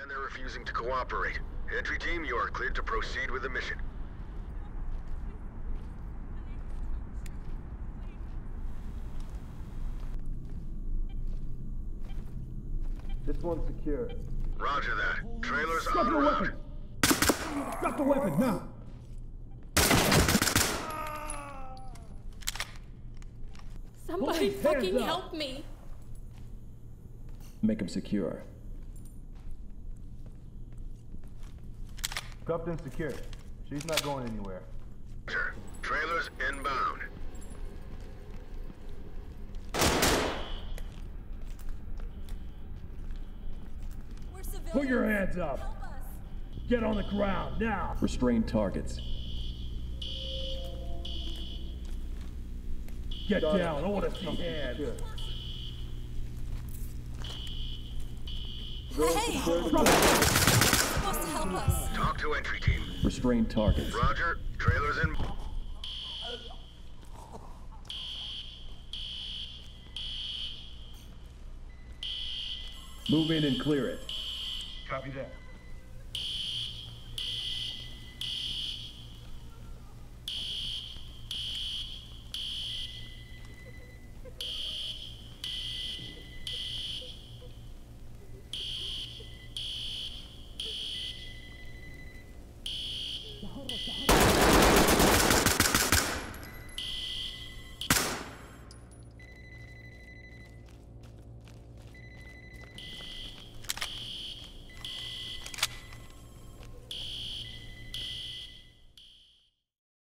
And they're refusing to cooperate. Entry team, you are cleared to proceed with the mission. This one's secure. Roger that. Trailers Drop on your route. weapon! Drop the weapon, now! Somebody fucking up. help me. Make him secure. Cuffed and secure. She's not going anywhere. Trailers inbound. We're civilians. Put your hands up! Help us. Get on the ground, now! Restrain targets. Get Got it. down, I wanna see hands! secure. Hey, Secure. Drop it! Supposed to help us. Talk to entry team. Restrain targets. Roger. Trailers in. Move in and clear it. Copy that. Oh, my God.